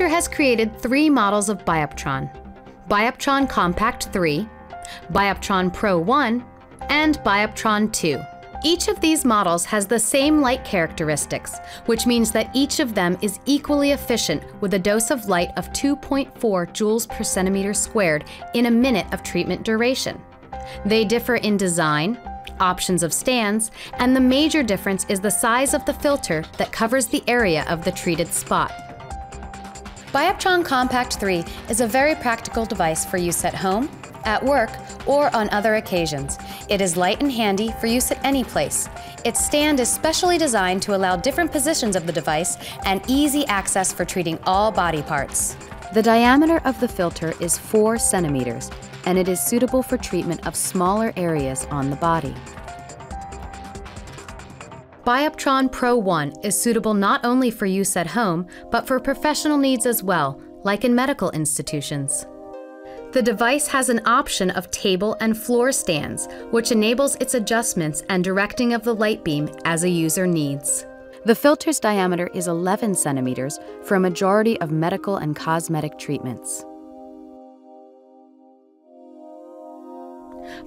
Zepter has created three models of Bioptron Bioptron Compact 3, Bioptron Pro 1, and Bioptron 2. Each of these models has the same light characteristics, which means that each of them is equally efficient with a dose of light of 2.4 joules per centimeter squared in a minute of treatment duration. They differ in design, options of stands, and the major difference is the size of the filter that covers the area of the treated spot. Bioptron Compact 3 is a very practical device for use at home, at work, or on other occasions. It is light and handy for use at any place. Its stand is specially designed to allow different positions of the device and easy access for treating all body parts. The diameter of the filter is 4 centimeters, and it is suitable for treatment of smaller areas on the body. Bioptron Pro 1 is suitable not only for use at home, but for professional needs as well, like in medical institutions. The device has an option of table and floor stands, which enables its adjustments and directing of the light beam as a user needs. The filter's diameter is 11 centimeters for a majority of medical and cosmetic treatments.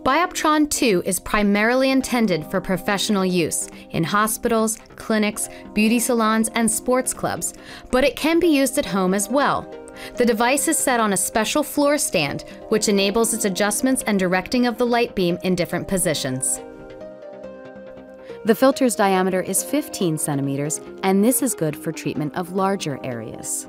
Bioptron 2 is primarily intended for professional use in hospitals, clinics, beauty salons, and sports clubs, but it can be used at home as well. The device is set on a special floor stand, which enables its adjustments and directing of the light beam in different positions. The filter's diameter is 15 centimeters, and this is good for treatment of larger areas.